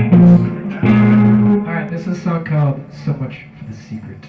Alright, this is a song called So Much for the Secret.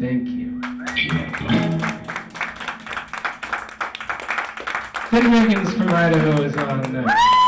Thank you. Finn Riggins from Idaho is on. Uh,